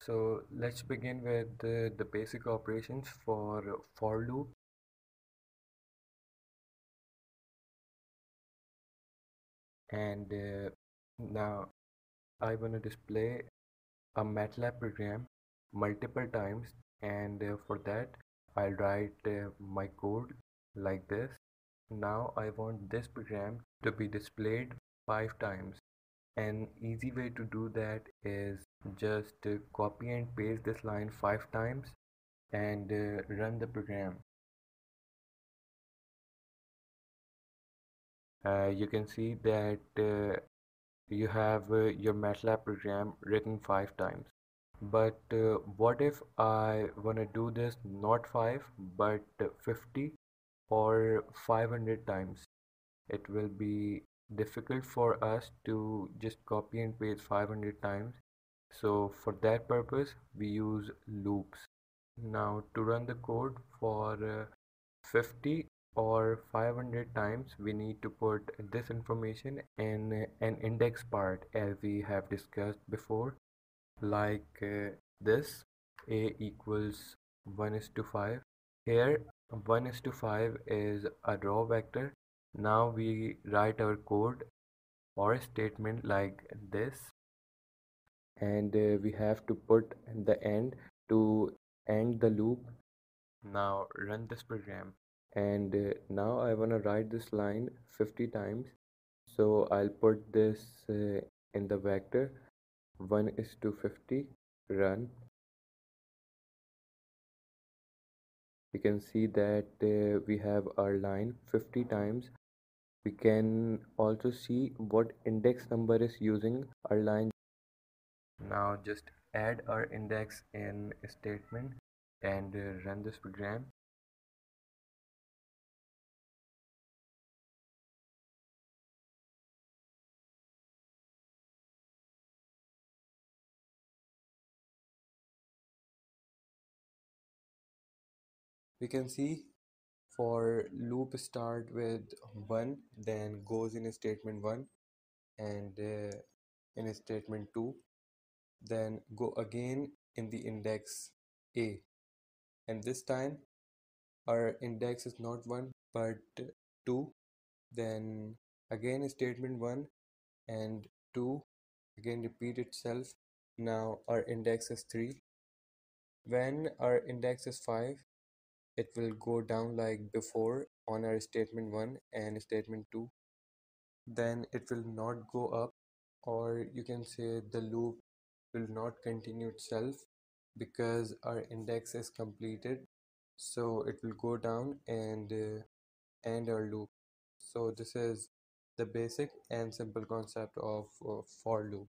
So let's begin with the, basic operations for for loop. And uh, now I want to display a MATLAB program multiple times and uh, for that I'll write uh, my code like this. Now I want this program to be displayed five times. An easy way to do that is just uh, copy and paste this line five times and uh, run the program. Uh, you can see that uh, you have uh, your MATLAB program written five times. But uh, what if I wanna do this not 5 but 50 or 500 times? It will be difficult for us to just copy and paste 500 times. So for that purpose we use loops. Now to run the code for uh, 50 or 500 times we need to put this information in an index part as we have discussed before like uh, this a equals 1 is to 5 here 1 is to 5 is a row vector now we write our code or a statement like this. And uh, we have to put the end to end the loop. Now run this program. And uh, now I want to write this line 50 times. So I'll put this uh, in the vector. 1 is to 50 run. You can see that uh, we have our line 50 times we can also see what index number is using our line. Now just add our index in statement and run this program. We can see for loop start with 1 then goes in a statement 1 and uh, in statement 2 then go again in the index a. And this time our index is not 1 but 2 then again statement 1 and 2 again repeat itself. Now our index is 3 when our index is 5 it will go down like before on our statement 1 and statement 2 then it will not go up or you can say the loop will not continue itself because our index is completed. So it will go down and uh, end our loop. So this is the basic and simple concept of uh, for loop